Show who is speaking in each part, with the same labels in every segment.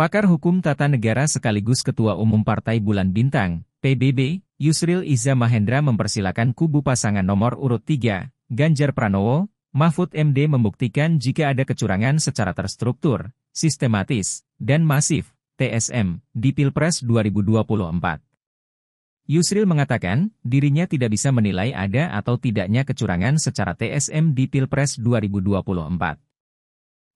Speaker 1: Pakar Hukum Tata Negara sekaligus Ketua Umum Partai Bulan Bintang, PBB, Yusril Iza Mahendra mempersilakan kubu pasangan nomor urut 3, Ganjar Pranowo, Mahfud MD membuktikan jika ada kecurangan secara terstruktur, sistematis, dan masif, TSM, di Pilpres 2024. Yusril mengatakan, dirinya tidak bisa menilai ada atau tidaknya kecurangan secara TSM di Pilpres 2024.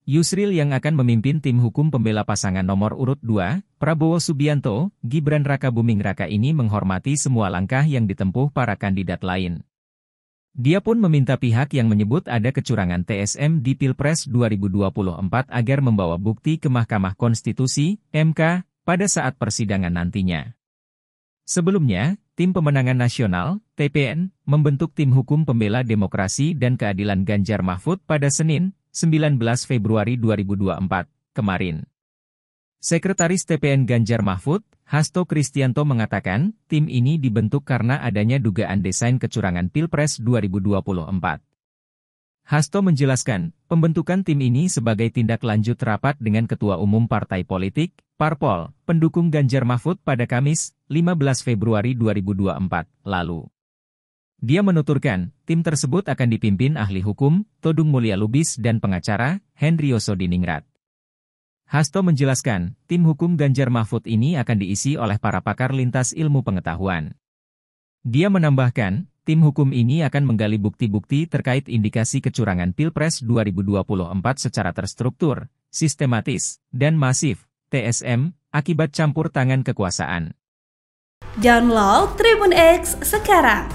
Speaker 1: Yusril yang akan memimpin tim hukum pembela pasangan nomor urut 2, Prabowo Subianto, Gibran Raka Buming Raka ini menghormati semua langkah yang ditempuh para kandidat lain. Dia pun meminta pihak yang menyebut ada kecurangan TSM di Pilpres 2024 agar membawa bukti ke Mahkamah Konstitusi, MK, pada saat persidangan nantinya. Sebelumnya, Tim Pemenangan Nasional, TPN, membentuk tim hukum pembela demokrasi dan keadilan Ganjar Mahfud pada Senin, 19 Februari 2024, kemarin. Sekretaris TPN Ganjar Mahfud, Hasto Kristianto mengatakan, tim ini dibentuk karena adanya dugaan desain kecurangan Pilpres 2024. Hasto menjelaskan, pembentukan tim ini sebagai tindak lanjut rapat dengan Ketua Umum Partai Politik, Parpol, pendukung Ganjar Mahfud pada Kamis, 15 Februari 2024, lalu. Dia menuturkan, tim tersebut akan dipimpin ahli hukum, Todung Mulia Lubis dan pengacara, Henry Diningrat. Hasto menjelaskan, tim hukum Ganjar Mahfud ini akan diisi oleh para pakar lintas ilmu pengetahuan. Dia menambahkan, tim hukum ini akan menggali bukti-bukti terkait indikasi kecurangan Pilpres 2024 secara terstruktur, sistematis, dan masif, TSM, akibat campur tangan kekuasaan.
Speaker 2: Download Tribun X sekarang